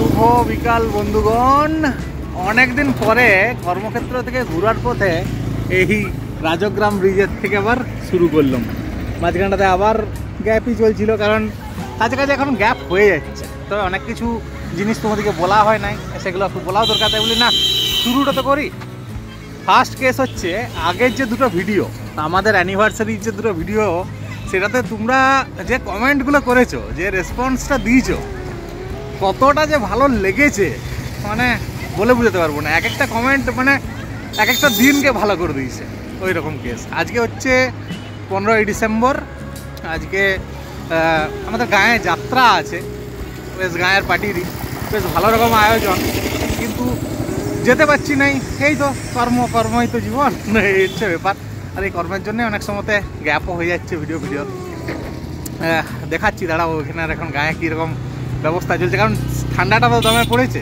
শুভ বিকাল, বন্ধুগণ। অনেকদিন পরে কর্মক্ষেত্র থেকে ঘোরার পথে এই রাজগ্রাম ব্রিজের থেকে আবার শুরু করলাম। মাঝখানটাতে আবার গ্যাপই চলছিল কারণ কাছে কাছে এখন গ্যাপ হয়ে যাচ্ছে। তো অনেক কিছু জিনিস তোমাদেরকে বলা হয় নাই, সেগুলো একটু বলাও দরকার, তাই বলি না, শুরুটা তো করি। ফার্স্ট কেস হচ্ছে, আগের যে দুটো ভিডিও আমাদের অ্যানিভার্সারির যে দুটো ভিডিও সেটাতে তোমরা যে কমেন্টগুলো করেছ, যে রেসপন্সটা দিয়েছ কতটা যে ভালো লেগেছে মানে বলে বুঝাতে পারব না। এক একটা কমেন্ট মানে এক একটা দিনকে ভালো করে দিয়েছে ওই রকম কেস আজকে হচ্ছে পনেরোই ডিসেম্বর, আজকে আমাদের গায়ে যাত্রা আছে। বেশ গায়ের পার্টিরই বেশ ভালো রকম আয়োজন। কিন্তু যেতে পারছি নাই এই তো কর্ম, কর্মই তো জীবন। এই হচ্ছে ব্যাপার। আর এই কর্মের জন্য অনেক সময়তে গ্যাপও হয়ে যাচ্ছে ভিডিও ভিডিও দেখাচ্ছি দাঁড়াও ওখানে আর এখন গায়ে কীরকম ব্যবস্থা চলছে, কারণ ঠান্ডাটা তো দমে পড়েছে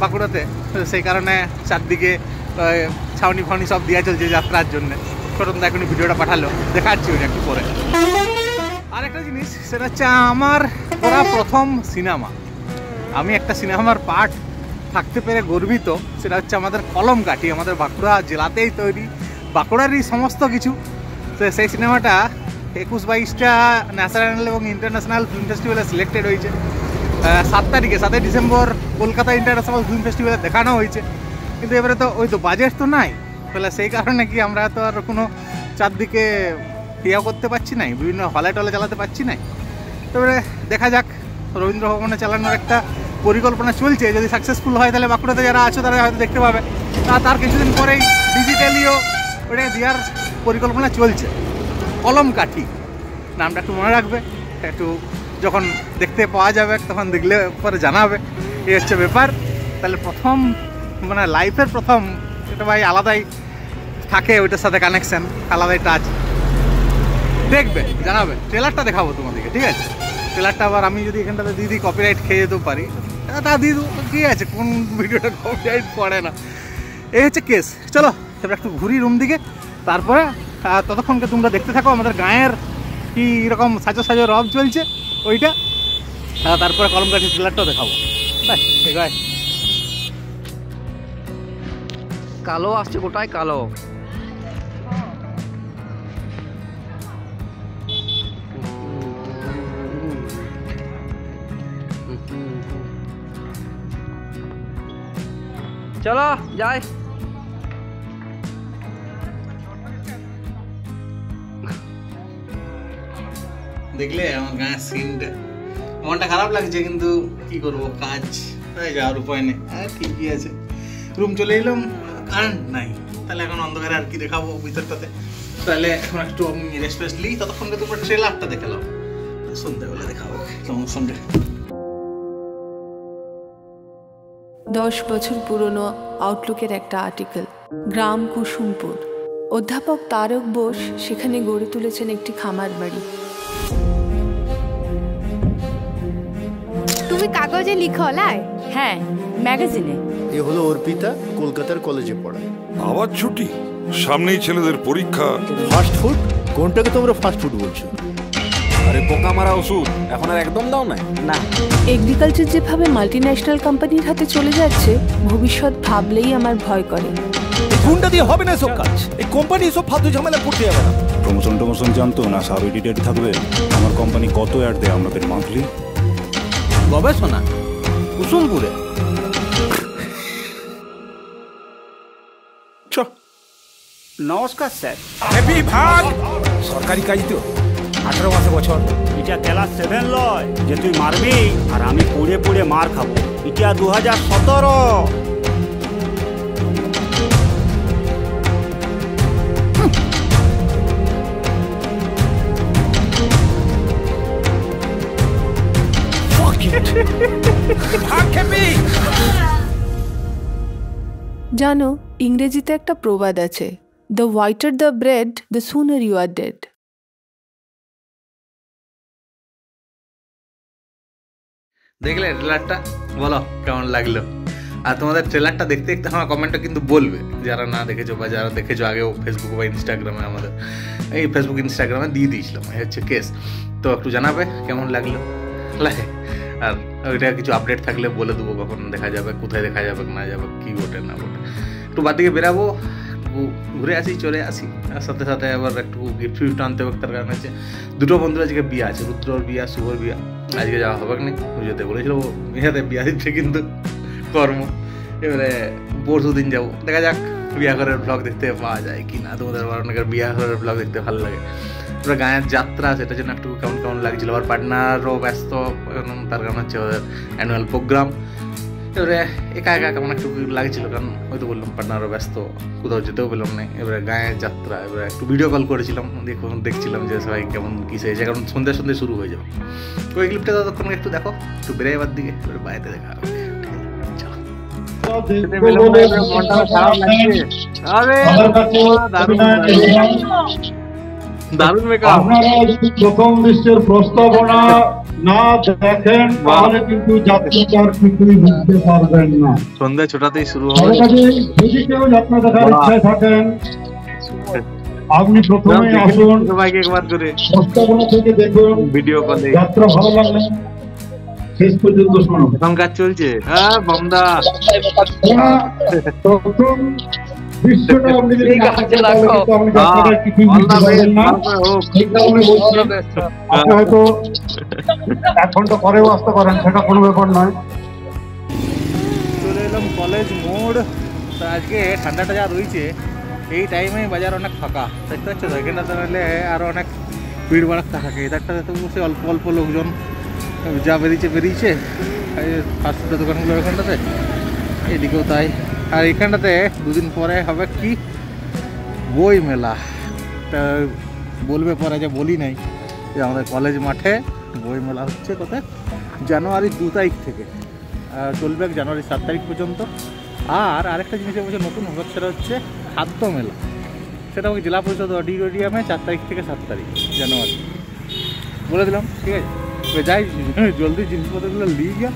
বাঁকুড়াতে সেই কারণে চারদিকে ছাউনি ফাউনি সব দেওয়া চলছে যাত্রার জন্য। ছোটন দা এখনই ভিডিওটা পাঠালো, দেখাচ্ছি ওটা একটু পরে। আরেকটা জিনিস, সেটা হচ্ছে আমার করা প্রথম সিনেমা। আমি একটা সিনেমার পার্ট থাকতে পেরে গর্বিত, সেটা হচ্ছে আমাদের কলম কাঠি, আমাদের বাঁকুড়া জেলাতেই তৈরি, বাঁকুড়ারই সমস্ত কিছু। তো সেই সিনেমাটা একুশ বাইশটা ন্যাশনাল এবং ইন্টারন্যাশনাল ফিল্ম ফেস্টিভ্যালে সিলেক্টেড হয়েছে। সাত তারিখে, সাতই ডিসেম্বর কলকাতা ইন্টারন্যাশনাল ফিল্ম ফেস্টিভ্যালে দেখানো হয়েছে। কিন্তু এবারে তো ওই তো বাজেট তো নাই। তাহলে সেই কারণে কি আমরা তো আর কোনো চারদিকে ইয়ে করতে পারছি নাই, বিভিন্ন হলে টলে চালাতে পারছি নাই। তবে দেখা যাক, রবীন্দ্র ভবনে চালানোর একটা পরিকল্পনা চলছে। যদি সাকসেসফুল হয়, তাহলে বাঁকুড়াতে যারা আছো, তারা হয়তো দেখতে পাবে। তা তার কিছুদিন পরেই ডিজিটালিও ওটা দেওয়ার পরিকল্পনা চলছে। কলম কাঠি, নামটা একটু মনে রাখবে, একটু যখন দেখতে পাওয়া যাবে, তখন দেখলে পরে জানাবে। এই হচ্ছে ব্যাপার। তাহলে প্রথম মানে লাইফের প্রথম, এটা ভাই আলাদাই থাকে ওইটার সাথে কানেকশান আলাদাই টাচ দেখবে, জানাবে। ট্রেলারটা দেখাবো তোমাদেরকে, ঠিক আছে? ট্রেলারটা আবার আমি যদি এখানটাতে দিয়ে দিই কপিরাইট খেয়ে যেতেও পারি তা- দিয়ে দেবো কী আছে, কোন ভিডিওটা কপিরাইট পড়ে না। এই হচ্ছে কেস চলো, এবার একটু ঘুরি রুম দিকে। তারপরে ততক্ষণকে তোমরা দেখতে থাকো আমাদের গায়ের কি রকম সাজো সাজো রব চলছে ওইটা? আর তারপরে কলমকাঠি ট্রেলারটাও দেখাবো। কালো আসছে গোটায় কালো। চলো, যাই। দেখলে আমার গায়ের সিনটা মনটা খারাপ লাগছে, কিন্তু কি করব, কাজ। তাই যাওয়ার উপায় নেই। আর ঠিকই আছে। রুম চলে এলাম, কারেন্ট নাই। তাহলে এখন অন্ধকারে আর কি দেখাবো ভিতরটাতে? তাহলে এখন একটু রেস্ট ফেস্ট নিই। ততক্ষণকে তোমরা ট্রেলারটা দেখালাম সন্ধ্যাবেলা দেখাবো। তোমার সঙ্গে দশ বছর পুরনো আউটলুকের একটা আর্টিকেল গ্রাম কুসুমপুর। অধ্যাপক তারক বোস সেখানে গড়ে তুলেছেন একটি খামার বাড়ি তুমি কাগজে লিখো লাই। হ্যাঁ ম্যাগাজিনে। এ হলো অর্পিতা কলকাতার কলেজে পড়ায় আবার ছুটি? সামনেই ছেলেদের পরীক্ষা। ফাস্ট ফুড কোনটাকে তোমরা ফাস্ট ফুড বলছো? আরে পোকা মারা ওষুধ। এখন আর একদম দাও না না। এগ্রিকালচার যেভাবে মাল্টি ন্যাশনাল কোম্পানির হাতে চলে যাচ্ছে ভবিষ্যৎ ভাবলেই আমার ভয় করে। ফোনটা দিয়ে হবে না সব কাজ? এই কোম্পানি সব ফালতু ঝামেলা করতে যাবে না। প্রমোশন টমোশন জানতো না? সাব এডিটেড থাকবে। আমার কোম্পানি কত অ্যাড দেয়? আমাদের মান্থলি গবেষণা কুসুমপুরে। চ। নমস্কার স্যার। হেভি ভাগ! সরকারি কাজ তো আঠারো মাসে বছর। এটা ক্লাস সেভেন লয় যে তুই মারবি আর আমি পুড়ে পুড়ে মার খাব। এটা দু হাজার সতেরো। জানো, ইংরেজিতে একটা প্রবাদ আছে the whiter the bread the sooner you are dead দেখলে ট্রেলারটা বলো, কেমন লাগল? আর তোমাদের ট্রেলারটা দেখতে দেখতে আমার কমেন্টটা কিন্তু বলবে, যারা না দেখেছ বা যারা দেখেছ আগেও ফেসবুক বা ইনস্টাগ্রামে আমাদের, এই ফেসবুক ইনস্টাগ্রামে দিয়ে দিয়েছিলাম, এই হচ্ছে কেস তো একটু জানাবে, কেমন লাগল? লাগে আর ওইটা কিছু আপডেট থাকলে বলে দেবো কখন দেখা যাবে, কোথায় দেখা যাবে, না যাবে, কি বটে না বটে একটু বাদ দিকে বেরাবো ঘুরে আসি, চলে আসি। আর সাথে সাথে আবার একটু গিফট ফিফট আনতে হবে তার কারণ আছে দুটো বন্ধুর আজকে বিয়ে আছে, রুদ্রর বিয়া শুভর বিয়া। আজকে যাওয়া হবে না পুজোতে বলেছিল বিয়াতে বিয়া দিচ্ছে কিন্তু কর্ম। এবারে পরশু দিন যাব। দেখা যাক বিয়া ঘরের ব্লগ দেখতে পাওয়া যায় কি না তোমাদের বিয়া ঘরের ব্লগ দেখতে ভালো লাগে। এবার গায়ের যাত্রা সেটা জন্য একটু কেমন কেমন লাগছিল। আবার পার্টনারও ব্যস্ত তার কারণ হচ্ছে ওদের অ্যানুয়াল প্রোগ্রাম এবারে একা একা কেমন একটু লাগছিল কারণ হয়তো বললাম পার্টনারও ব্যস্ত কোথাও যেতেও পেলাম না। এবারে গায়ের যাত্রা এবারে একটু ভিডিও কল করেছিলাম দেখুন দেখছিলাম যে সবাই কেমন কী সেছে কারণ সন্ধ্যে সন্ধ্যে শুরু হয়ে যাবে। ওই ক্লিপটা ততক্ষণ একটু দেখো একটু বেড়াইবার দিকে এবারে বাইরে দেখা হবে। দারুণ মেকআপ আপনারা যদি প্রথম দৃশ্যের প্রস্তাবনা না দেখেন তাহলে কিন্তু যাত্রাটার কিছুই বুঝতে পারবেন না। সন্ধ্যা ছটাতেই শুরু হবে যদি কেউ যাত্রা দেখার ইচ্ছায় থাকেন আপনি প্রথমে আসুন। সবাইকে একবার করে। প্রস্তাবনা থেকে দেখুন ভিডিও কলে যাত্রা ভালো লাগলে শেষ পর্যন্ত এখন কাজ চলছে। হ্যাঁ বমদা। প্রথম তাহলে হয়তো এক ঘণ্টা পরেও আসতে পারেন সেটা কোনো ব্যাপার নয়। চলে এলাম কলেজ মোড়। তো আজকে ঠান্ডাটা যা রয়েছে এই টাইমে বাজার অনেক ফাঁকা। দেখতে পাচ্ছ তো? এখানটাতে নাহলে আরও অনেক ভিড় বাড়াতে থাকে। এদারটাতে তো বসে অল্প অল্প লোকজন যা বেরিয়েছে বেরিয়েছে। ফাস্ট ফুডের দোকানগুলো এখানটাতে এদিকেও তাই। আর এখানটাতে দুদিন পরে হবে কি? বই মেলা। তা বলবে পরে যে বলি নাই যে আমাদের কলেজ মাঠে বই মেলা হচ্ছে কোথায়? জানুয়ারি দু তারিখ থেকে। চলবে জানুয়ারি সাত তারিখ পর্যন্ত। আর আরেকটা জিনিস বলছে নতুন হবে সেটা হচ্ছে খাদ্য মেলা। সেটা আমাকে জেলা পরিষদ অডিটোরিয়ামে চার তারিখ থেকে সাত তারিখ, জানুয়ারি। বলে দিলাম, ঠিক আছে? যাই, জলদি জিনিসপত্রগুলো নিয়ে গিয়া,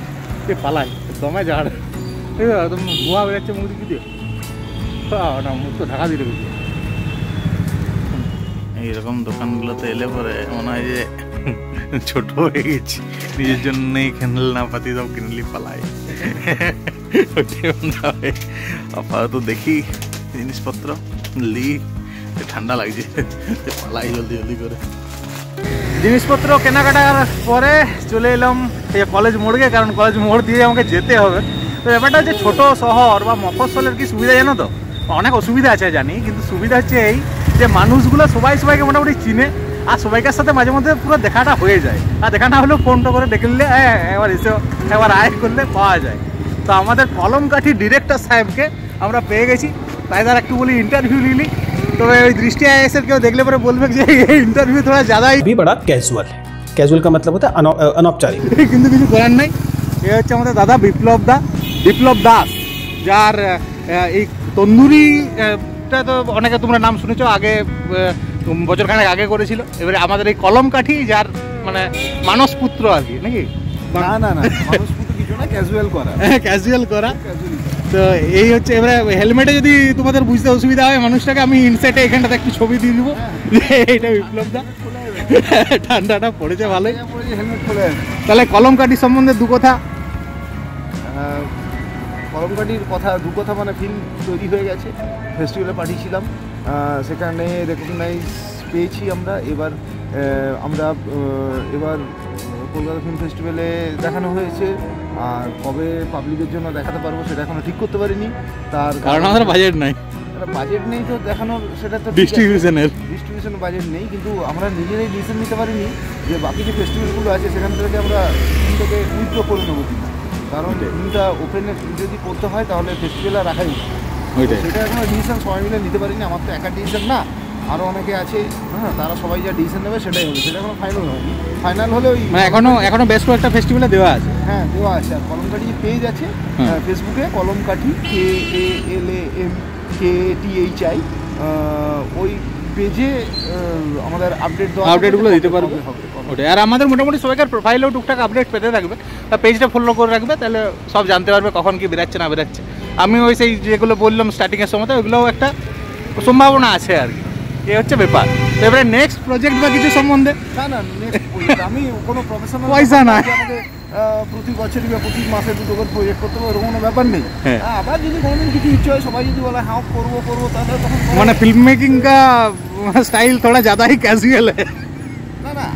সে পালাই দমে যাওয়ার ধোয়া বেরোচ্ছে মুখ দিয়ে আহ, না মুখ তো ঢাকা দিলে বেশি এইরকম দোকানগুলোতে এলে পরে মনে হয় যে ছোট হয়ে গেছি। নিজের জন্যই খেলনা পাতি সব কিনলি পালাই। আপাতত দেখি জিনিসপত্র। লি ঠান্ডা লাগছে। পালাই জলদি জলদি করে। জিনিসপত্র কেনাকাটার পরে চলে এলাম এই কলেজ মোড়কে কারণ কলেজ মোড় দিয়ে আমাকে যেতে হবে। তো ব্যাপারটা হচ্ছে ছোট শহর বা মফস্বলের কি সুবিধা জানো তো অনেক অসুবিধা আছে জানি কিন্তু সুবিধা হচ্ছে এই যে মানুষগুলো সবাই সবাইকে মোটামুটি চিনে আর সবাইকার সাথে মাঝে মধ্যে পুরো দেখাটা হয়ে যায় আর দেখা না হলেও ফোনটা করে দেখে নিলে হ্যাঁ একবার এসে একবার আয় করলে পাওয়া যায় তো আমাদের কলমকাঠি ডিরেক্টর সাহেবকে আমরা পেয়ে গেছি তাই তার একটু বলি ইন্টারভিউ নিলি তবে ওই দৃষ্টি আইএসের কেউ দেখলে পরে বলবে যে এই ইন্টারভিউ थोड़ा ज़्यादा ही भी बड़ा कैजुअल है कैजुअल का मतलब होता है अनौ- अनौपचारिक কিন্তু কিছু করার নাই এ হচ্ছে আমাদের দাদা বিপ্লব দা বিপ্লব দাস যার এই তন্দুরি আহ, টা তো অনেকে তোমরা নাম শুনেছো আগে বছরখানেক আগে করেছিল। এবারে আমাদের এই কলম কাঠি যার মানে মানস পুত্র আর কি নাকি? না না না কিছু ক্যাজুয়াল করা। ক্যাজুয়াল করা। তো এই হচ্ছে এবারে হেলমেটে যদি তোমাদের বুঝতে অসুবিধা হয় মানুষটাকে আমি ইনসেটে এখানটাতে একটু ছবি দিয়ে দিব। যে এইটা বিপ্লব দা। ঠান্ডাটা পড়েছে ভালোই। তাহলে কলম কাঠি সম্বন্ধে দু কথা। কলমকাঠির কথা দু কথা মানে ফিল্ম তৈরি হয়ে গেছে ফেস্টিভ্যালে পাঠিয়েছিলাম। সেখানে রেকগনাইজ পেয়েছি আমরা। এবার আমরা এবার কলকাতা ফিল্ম ফেস্টিভ্যালে দেখানো হয়েছে। আর কবে পাবলিকের জন্য দেখাতে পারব সেটা এখনও ঠিক করতে পারিনি। তার কারণ আমাদের বাজেট নাই। বাজেট নেই তো দেখানোর সেটা তো ডিস্ট্রিবিউশনের ডিস্ট্রিবিউশন বাজেট নেই কিন্তু আমরা নিজেরাই ডিসিশন নিতে পারিনি যে বাকি যে ফেস্টিভ্যালগুলো আছে সেখান থেকে আমরা থেকে উইথড্র করে নেব। কিনা কারণ ফিল্মটা ওপেনে যদি করতে হয় তাহলে ফেস্টিভ্যালে রাখাই উচিত। ওইটাই। সেটা এখনও ডিসিশন সবাই মিলে নিতে পারিনি আমার তো একা ডিসিশন না। আরও অনেকে আছে হ্যাঁ তারা সবাই যা ডিসিশন নেবে সেটাই হবে। সেটা এখনও ফাইনাল হয়নি। ফাইনাল হলে ওই মানে এখনও এখনও বেশ কয়েকটা ফেস্টিভ্যালে দেওয়া আছে। হ্যাঁ দেওয়া আছে। আর কলমকাঠি যে পেজ আছে হ্যাঁ। ফেসবুকে Kalamkathi K A L A M K T H I ওই পেজে আমাদের আপডেট দেওয়া আপডেটগুলো দিতে পারবে। ওটাই। আর আমাদের মোটামুটি সবাইকার প্রোফাইলেও টুকটাক আপডেট পেতে থাকবে। তা পেজটা ফলো করে রাখবে তাহলে সব জানতে পারবে কখন কি বেরাচ্ছে না বেরাচ্ছে। আমি ওই সেই যেগুলো বললাম স্টার্টিংয়ের সময় ওইগুলোও একটা সম্ভাবনা আছে আর কি। এ হচ্ছে ব্যাপার। এবারে নেক্সট প্রজেক্ট বা কিছু সম্বন্ধে? না না আমি কোনো প্রফেশনাল পয়সা নাই। প্রতি বছরই বা প্রতি মাসে দুটো করে প্রজেক্ট করতে হবে ওরকম কোনো ব্যাপার নেই। হ্যাঁ। আবার যদি কোনোদিন কিছু ইচ্ছা হয় সবাই যদি বলে হ্যাঁ করব করব তাহলে তখন মানে ফিল্ম মেকিং কা স্টাইল থোড়া জাদাই ক্যাজুয়াল না না।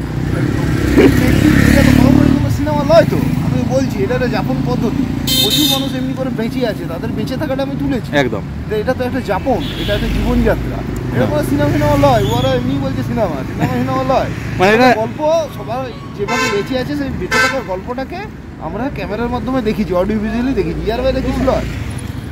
সিনেমা নয় তো। আমি বলছি এটা একটা যাপন পদ্ধতি। প্রচুর মানুষ এমনি করে বেঁচে আছে তাদের বেঁচে থাকাটা আমি তুলেছি। একদম। এটা তো একটা যাপন এটা একটা জীবনযাত্রা। এটা সিনেমা সিনেমা লয়। ওরা এমনি বলছে সিনেমা সিনেমা সিনেমা লয়। মানে গল্প সবার যেভাবে বেঁচে আছে সেই বেঁচে থাকার গল্পটাকে আমরা ক্যামেরার মাধ্যমে দেখেছি অডিও ভিজুয়ালি দেখেছি ইয়ার বাইরে কিছু নয়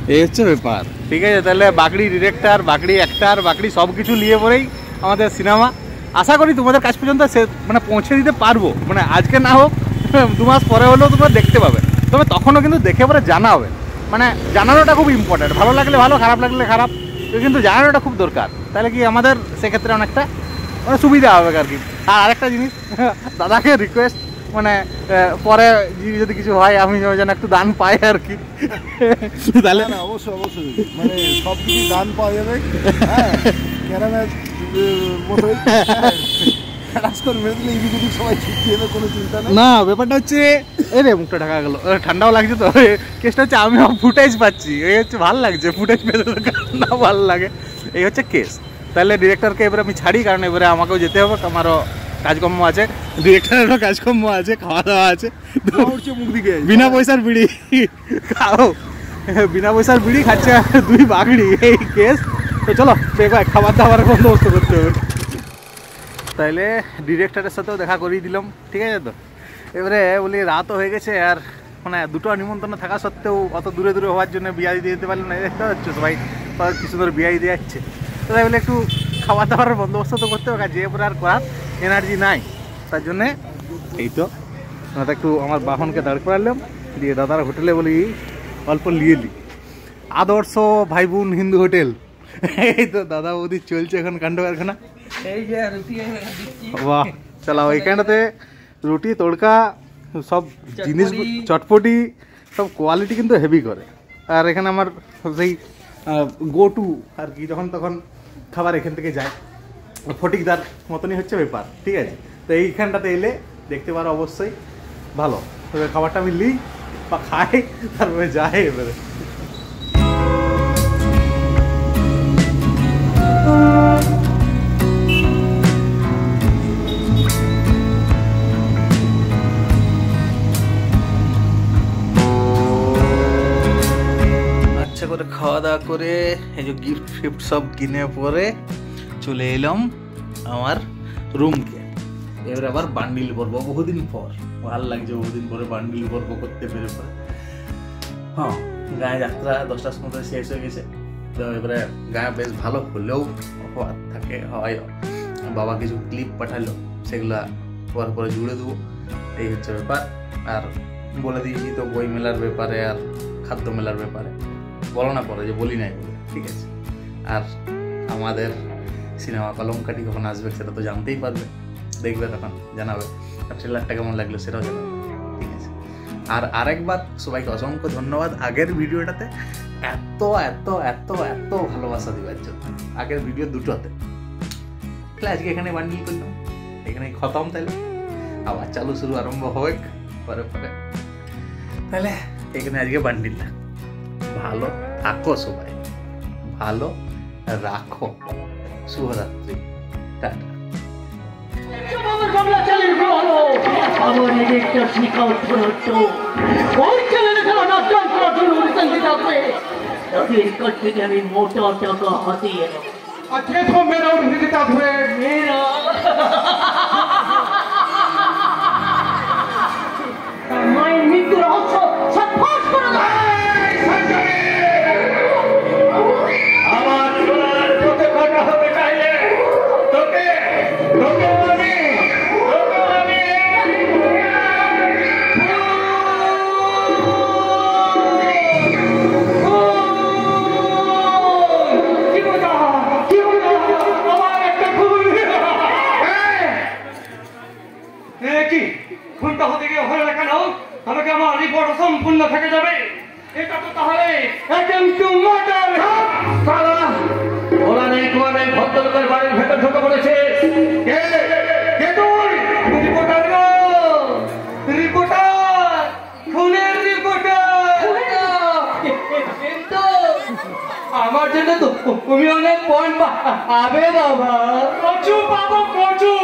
এই হচ্ছে ব্যাপার। ঠিক আছে তাহলে বাকড়ি ডিরেক্টর বাকড়ি অ্যাক্টার বাকড়ি সব কিছু নিয়ে পরেই আমাদের সিনেমা। আশা করি তোমাদের কাছ পর্যন্ত সে- মানে পৌঁছে দিতে পারব। মানে আজকে না হোক দু মাস পরে হলেও তোমরা দেখতে পাবে। তবে তখনও কিন্তু দেখে পরে জানাবে মানে জানানোটা খুব ইম্পর্ট্যান্ট ভালো লাগলে ভালো খারাপ লাগলে খারাপ। তো কিন্তু জানানোটা খুব দরকার। তাহলে কি আমাদের সেক্ষেত্রে অনেকটা মানে সুবিধা হবে আর কি। আর আরেকটা জিনিস দাদাকে রিকোয়েস্ট মানে পরে যদি কিছু হয় আমি যেন একটু দান পাই আর কি। তাহলে না, অবশ্যই অবশ্যই। মানে সব কিছু দান পাওয়া যাবে। হ্যাঁ ক্যারামের মতোই নেই। না ব্যাপারটা হচ্ছে এই রে মুখটা ঢাকা গেল। ঠান্ডাও লাগছে তো। কেসটা হচ্ছে আমিও ফুটেজ পাচ্ছি। এই হচ্ছে ভালো লাগছে ফুটেজ পেতে না ভালো লাগে। এই হচ্ছে কেস তাহলে ডিরেক্টরকে এবারে আমি ছাড়ি কারণ এবারে আমাকেও যেতে হবে আমারও কাজকর্ম আছে। ডিরেক্টরেরও কাজকর্ম আছে খাওয়া দাওয়া আছে। তো উঠছে মুখ দিকে। বিনা পয়সার বিড়ি। খাও। বিনা পয়সার বিড়ি খাচ্ছে দুই বাগড়ি এই কেস তো চলো দেখো খাবার দাবারের বন্দোবস্ত করতে হবে। তাইলে ডিরেক্টরের সাথেও দেখা করিয়ে দিলাম ঠিক আছে তো? এবারে বলি রাতও হয়ে গেছে আর মানে দুটো নিমন্ত্রণ থাকা সত্ত্বেও অত দূরে দূরে হওয়ার জন্য বিয়া দিয়ে দিতে পারলাম না দেখতে পাচ্ছ সবাই। সবাই কি সুন্দর বিয়া দিয়ে যাচ্ছে। তাই বলে একটু খাওয়া দাওয়ার বন্দোবস্ত তো করতে হবে যে পরে আর করার এনার্জি নাই তার জন্যে এই তো আমরা তো একটু আমার বাহনকে দাঁড় করালাম দিয়ে দাদার হোটেলে বলি অল্প লিয়ে লি আদর্শ ভাই বোন হিন্দু হোটেল। এই তো দাদা বৌদি চলছে এখন কাণ্ড কারখানা। বাহ চালাও এইখানটাতে রুটি তড়কা সব জিনিস চটপটি। সব কোয়ালিটি কিন্তু হেভি করে। আর এখানে আমার সেই গো টু আর কি, যখন তখন খাবার এখান থেকে যায়। ফটিকদার মতনই হচ্ছে ব্যাপার, ঠিক আছে? তো এইখানটাতে এলে দেখতে পারো অবশ্যই ভালো। তবে খাবারটা আমি লিই বা খাই, তারপরে যাই এবারে। খাওয়া দাওয়া করে এই যে গিফট ফিফট সব কিনে পরে চলে এলাম আমার রুমকে এবার আবার বান্ডিল করব বহুদিন পর। ভালো লাগছে বহুদিন পরে বান্ডিল করব করতে পেরে পরে। হ্যাঁ গায়ে যাত্রা দশটার সময় শেষ হয়ে গেছে। তো এবারে গায়ে বেশ ভালো হলেও হওয়ার থাকে, হয়। বাবা কিছু ক্লিপ পাঠালো, সেগুলো পর পরে জুড়ে দেবো। এই হচ্ছে ব্যাপার। আর বলে দিয়েছি তো বই মেলার ব্যাপারে আর খাদ্য মেলার ব্যাপারে। বলো না পরে, যে বলি নাই বলে, ঠিক আছে? আর আমাদের সিনেমা কলমকাঠি কখন আসবে সেটা তো জানতেই পারবে, দেখবে তখন, জানাবে। আর ট্রেলারটা কেমন লাগল সেটাও জানাবে, ঠিক আছে? আর আরেকবার সবাইকে অসংখ্য ধন্যবাদ আগের ভিডিওটাতে, এত এত এত এত ভালোবাসা দেওয়ার জন্য, আগের ভিডিও দুটোতে। তাহলে আজকে এখানে বান্ডিল করলাম এখানে খতম তাহলে। আবার চালু শুরু আরম্ভ হবে পরে পরে। তাহলে এখানে আজকে বান্ডিল ভালো থাকো সবাই। ভালো রাখো। শুভরাত্রি। টাটা। আমার ওই তাদের কাছ থেকে আমি মোটা টাকা হাতিয়ে নেব। আজকে তো মেরা উঠে থাকবে মেরা ভুলটা হতে গিয়ে হয়ে না কেন? কি আমার রিপোর্ট অসম্পূর্ণ থেকে যাবে। এটা তো তাহলে হ্যাঁ? ওরা একবারে ভদ্রলোকের বাড়ির ভেতর ঢুকে পড়েছে। আমার জন্য তো তুমি অনেক পয়েন্ট পাবে বাবা। কচু পাবো, কচু।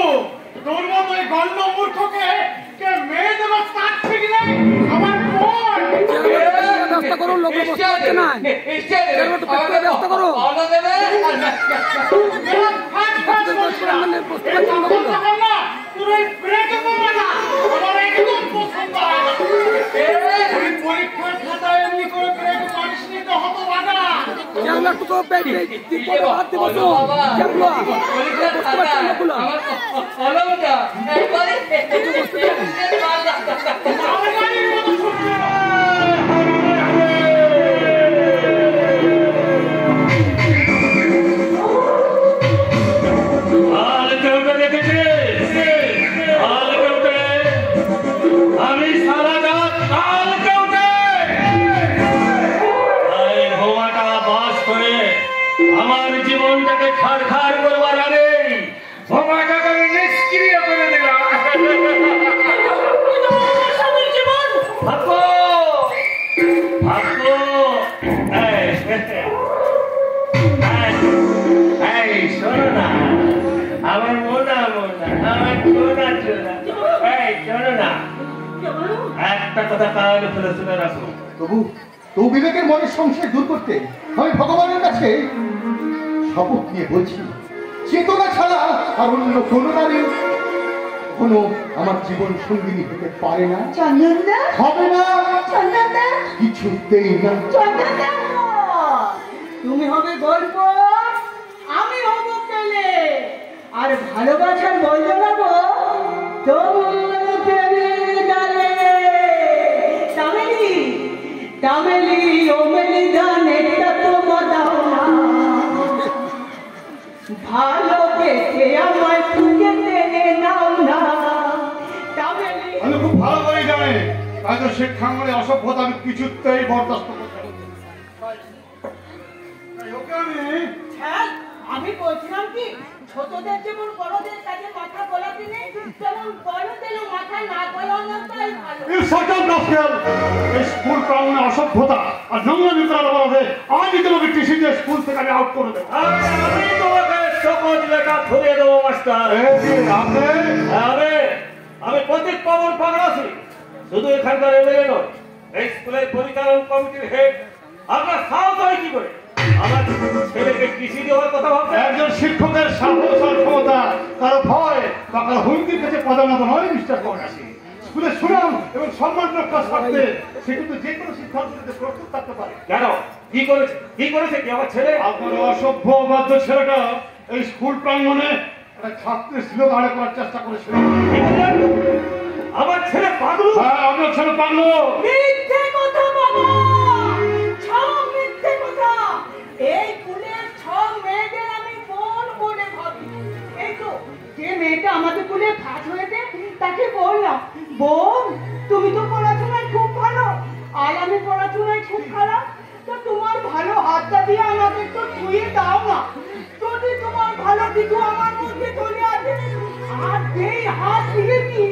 তোর মতো গণ্য মূর্খকে ব্যস্ত করো লোক বসতে পারছে না। করো কলমটা একবারে হাল রাখো। তবু বিবেকের মনের সংশয় দূর করতে আমি ভগবানের কাছে শপথ নিয়ে বলছি চেতনা ছাড়া আর অন্য কোনো নারী কোনো আমার জীবন সঙ্গিনী হতে পারে না। চন্দনদা? হবে না। চন্দনদা? কিছুতেই না। তুমি হবে গল্প আমি হব পেলে আর ভালোবাসার বলব না গো তামেলি ওমেলি ধানেরটা তো বাদাও না ভালোবেসে আমায় তুকে টেনে নাও না। তামেলি আমি খুব ভালো করে জানি। রাজ্য শিক্ষাঙ্গনে অসভ্যতা আমি কিছুতেই বরদাস্ত করতে আমি বলছিলাম কি? ছোটদের যেমন বড়দের কাছে মাথা গলাতে নেই তেমন বড়দেরও মাথা না গলানোটাই ভালো। Shut up, rascal! এই স্কুল প্রাঙ্গনে অসভ্যতা আর নোংরামি করার বলবে আজই তোমাকে টিসি দিয়ে স্কুল থেকে আমি আউট করে দেবো। আমি তোমাকে শপথ লেখা ধরিয়ে দেবো মাস্টার। আমি আমি প্রতীক পাবন পাগলাসি। শুধু এখানকার এমএলএ নয় এই স্কুলের পরিচালন কমিটির হেড আপনার সাহস হয় কি করে? আমার ছেলেকে কৃষি দেওয়ার কথা ভাবছেন? একজন শিক্ষকের সাহস আর ক্ষমতা ভয় বা কারও হুমকির কাছে পদানত নয় মিস্টার কর্ণাসী স্কুলের সুনাম এবং সম্মান রক্ষা স্বার্থে সে কিন্তু যে কোনো সিদ্ধান্ত প্রস্তুত থাকতে পারে। কেন? কি করেছে? কি করেছে কি আমার ছেলে? আপনার অসভ্য অবাধ্য ছেলেটা এই স্কুল প্রাঙ্গণে একটা ছাত্রের ছিল দাঁড়ে করার চেষ্টা করেছিল। আমার ছেলে পাগল? হ্যাঁ আপনার ছেলে পাগল। বোন, তুমি তো পড়াশোনায় খুব ভালো। আর আমি পড়াশোনায় খুব খারাপ। তো তোমার ভালো হাতটা দিয়ে আমাকে তো ছুঁয়ে দাও না। যদি তোমার ভালো কিছু আমার মধ্যে চলে আসে, আর যেই হাত দিয়ে অমনি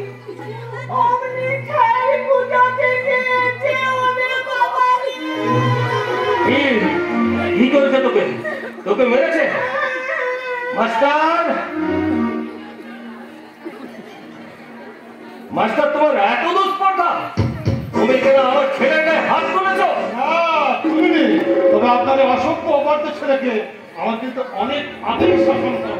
তবে অসংখ্য অবাধ্য ছেলেকে আমার কিন্তু অনেক আগেই শাসন করো